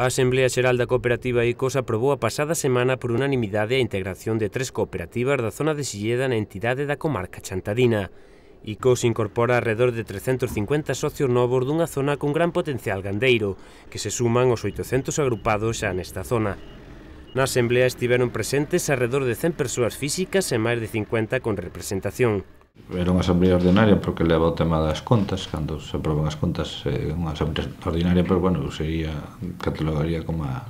A Asamblea Xeral da Cooperativa ICOS aprobou a pasada semana por unanimidade a integración de tres cooperativas da zona de Silleda na entidade da comarca Chantadina. ICOS incorpora alrededor de 350 socios novos dunha zona con gran potencial gandeiro, que se suman aos 800 agrupados xa nesta zona. Na Asamblea estiveron presentes alrededor de 100 persoas físicas e máis de 50 con representación. Era unha asamblea ordinaria porque leva o tema das contas, cando se aproban as contas é unha asamblea ordinaria, pero bueno, sería catalogaría como a,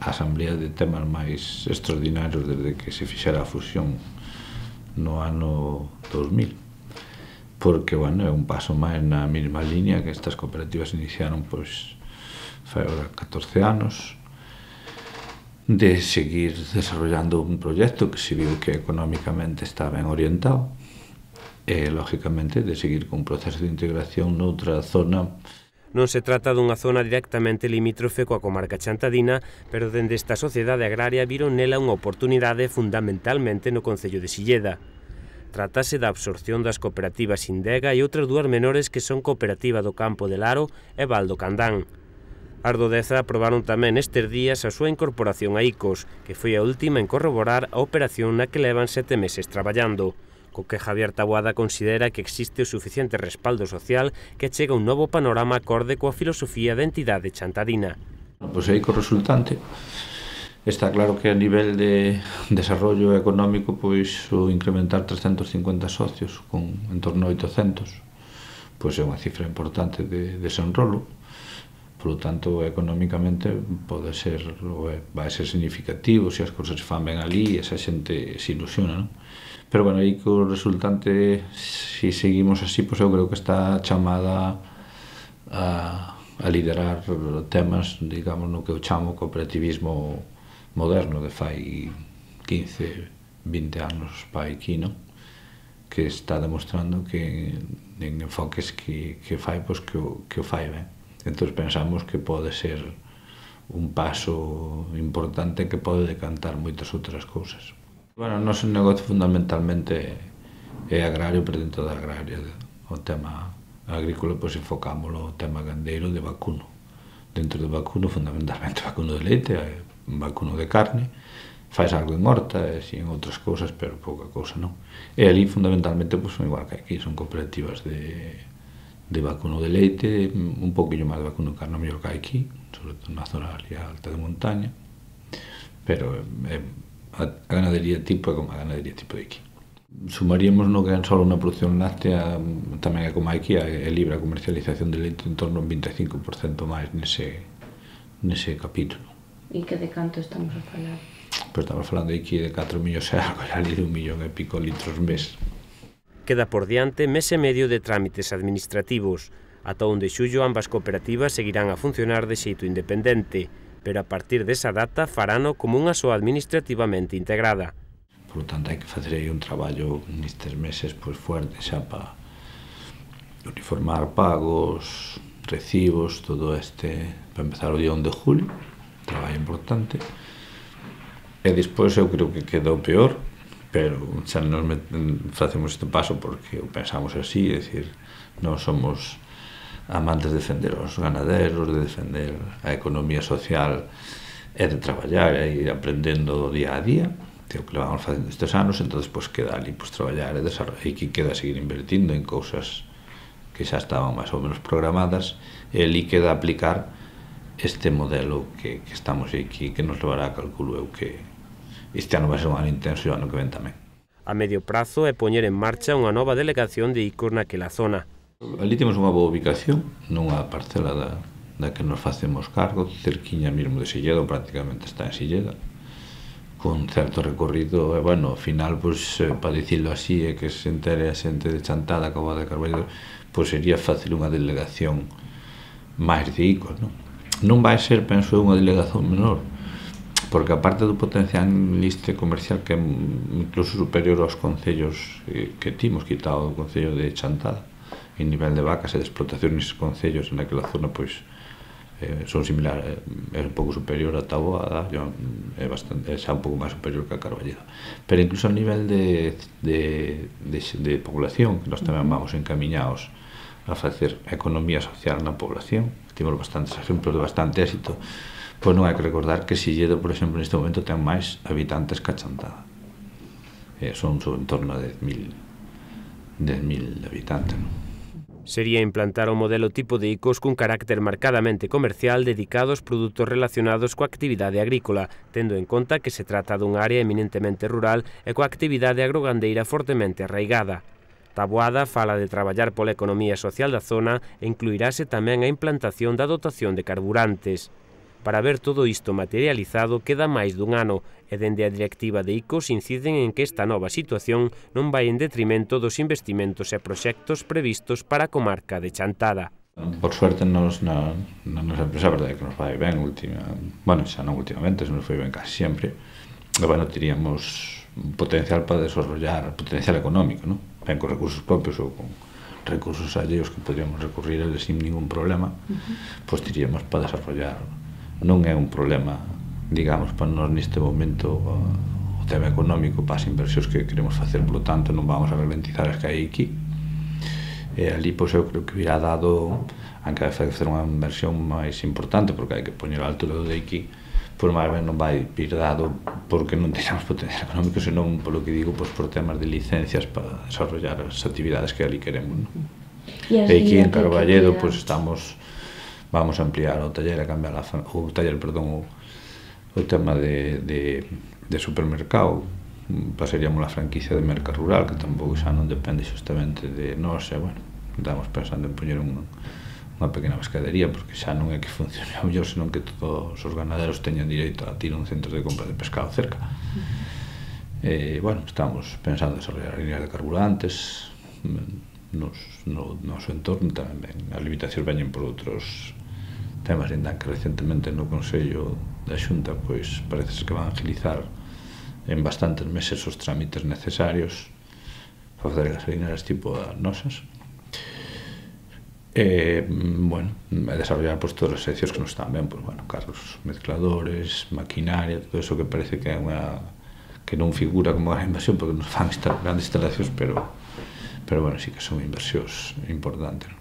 asamblea de temas máis extraordinarios desde que se fixera a fusión no ano 2000 porque, bueno, é un paso máis na mesma línea que estas cooperativas iniciaron, pois, fai ora 14 anos, de seguir desarrollando un proxecto que se viu que económicamente está ben orientado, e, lógicamente, de seguir cun proceso de integración noutra zona Non se trata dunha zona directamente limítrofe coa comarca Chantadina, pero dende esta sociedade agraria viron nela unha oportunidade fundamentalmente no Concello de Silleda. Tratase da absorción das cooperativas Indega e outras dúas menores que son Cooperativa do Campo de Laro e Valdo Candán. As do Deza aprobaron tamén estes días a súa incorporación a ICOS, que foi a última en corroborar a operación na que levan sete meses traballando co que Javier Taboada considera que existe o suficiente respaldo social que chega un novo panorama acorde coa filosofía da entidade chantadina. Pois aí co resultante está claro que a nivel de desarrollo económico pois o incrementar 350 socios con en torno a 800 pois é unha cifra importante de desenrolo Por lo tanto, económicamente pode ser, vai ser significativo se as cousas se fan ben ali e esa xente se ilusiona, non? Pero bueno, aí co resultante, se si seguimos así, pois pues, eu creo que está chamada a, a liderar temas, digamos, no que eu chamo cooperativismo moderno, de fai 15, 20 anos pa aquí, non? que está demostrando que en enfoques que, que fai, pois pues, que, o, que o fai ben. Entón pensamos que pode ser un paso importante que pode decantar moitas outras cousas. Bueno, o noso negocio fundamentalmente é agrario, pero dentro da agraria o tema agrícola pois enfocámoslo o tema gandeiro de vacuno. Dentro do vacuno, fundamentalmente vacuno de leite, vacuno de carne, faz algo en horta e si en outras cousas, pero pouca cousa non. E ali fundamentalmente pois, son igual que aquí, son cooperativas de de vacuno de leite, un poquinho máis de vacuno de carne, mellor que aquí, sobre todo na zona ali alta de montaña, pero eh, a, a ganadería tipo é como a ganadería tipo de aquí. Sumaríamos no que en solo unha produción láctea, tamén é como aquí, é libre a comercialización de leite en torno a un 25% máis nese, nese capítulo. E que de canto estamos a falar? Pois pues estamos falando aquí de 4 millóns e algo, ali de un millón e pico litros mes. Queda por diante mes e medio de trámites administrativos. Ata onde xullo ambas cooperativas seguirán a funcionar de xeito independente, pero a partir desa data farano como unha soa administrativamente integrada. Por tanto, hai que facer aí un traballo nestes meses pois, fuerte xa para uniformar pagos, recibos, todo este para empezar o día 1 de julio, traballo importante. E despois eu creo que quedou peor pero xa nos facemos este paso porque o pensamos así, é dicir, non somos amantes de defender os ganaderos, de defender a economía social e de traballar e ir aprendendo día a día, que o que vamos facendo estes anos, entonces pois queda ali pois, traballar e desarrollar, e que queda seguir invertindo en cousas que xa estaban máis ou menos programadas, e ali queda aplicar este modelo que, que estamos aquí, que nos levará a calculo eu que, Este ano vai ser un ano intenso e o ano que ven tamén. A medio prazo é poñer en marcha unha nova delegación de ICOR naquela zona. Ali temos unha boa ubicación nunha parcela da, da que nos facemos cargo, cerquiña mesmo de Silleda, prácticamente está en Silleda, con certo recorrido, e, bueno, ao final, pois, eh, para dicirlo así, é que se entere a xente de Chantada, Cabo de Carballo, pois sería fácil unha delegación máis de ICOR, non? Non vai ser, penso, unha delegación menor, porque aparte do potencial liste comercial que é incluso superior aos concellos eh, que timos quitado o concello de Chantada en nivel de vacas e de explotación nestes concellos en aquela zona pois eh, son similar eh, é un pouco superior a Taboada é, eh, bastante, é xa un pouco máis superior que a Carballeda pero incluso a nivel de, de, de, de población que nós tamén vamos encaminhados a facer economía social na población temos bastantes exemplos de bastante éxito pois non hai que recordar que Silledo, por exemplo, neste momento ten máis habitantes que a Chantada. Eh, son en torno a 10.000 10.000 habitantes. Non? Sería implantar un modelo tipo de ICOs cun carácter marcadamente comercial dedicado aos produtos relacionados coa actividade agrícola, tendo en conta que se trata dun área eminentemente rural e coa actividade agrogandeira fortemente arraigada. Taboada fala de traballar pola economía social da zona e incluirase tamén a implantación da dotación de carburantes. Para ver todo isto materializado queda máis dun ano e dende a directiva de ICOS inciden en que esta nova situación non vai en detrimento dos investimentos e proxectos previstos para a comarca de Chantada. Por suerte nos, na, na nosa empresa a verdade que nos vai ben última, bueno, xa non últimamente, se nos foi ben casi sempre e bueno, teríamos potencial para desarrollar potencial económico, ¿no? ben con recursos propios ou con recursos alleos que podríamos recurrir a eles sin ningún problema, uh -huh. pues teríamos para desarrollar non é un problema, digamos, para nós neste momento o tema económico para as inversións que queremos facer, polo tanto non vamos a ralentizar as que hai aquí. E ali, pois, eu creo que virá dado anca que facer unha inversión máis importante, porque hai que poñer o alto do de aquí, pois máis ben non vai vir dado porque non teñamos potencial económico, senón, polo que digo, pois, por temas de licencias para desarrollar as actividades que ali queremos. Non? E aquí, en Carballedo, pois, estamos vamos a ampliar o taller, a cambiar a, o taller, perdón, o, o tema de, de, de supermercado, pasaríamos a franquicia de merca rural, que tampouco xa non depende xustamente de nós, e bueno, estamos pensando en poñer un, unha pequena pescadería, porque xa non é que funcione a mellor, senón que todos os ganaderos teñan direito a tirar un centro de compra de pescado cerca. E, bueno, estamos pensando en desarrollar líneas de carburantes, nos, no noso entorno tamén. As limitacións veñen por outros temas, ainda que recentemente no Consello da Xunta pois parece que van agilizar en bastantes meses os trámites necesarios para facer gasolineras tipo as nosas. Eh, e, bueno, a desarrollar pois, todas as seccións que nos están ben, pois, bueno, carros mezcladores, maquinaria, todo eso que parece que é unha que non figura como a inversión porque non fan grandes instalacións, pero pero bueno, sí que son inversións importantes.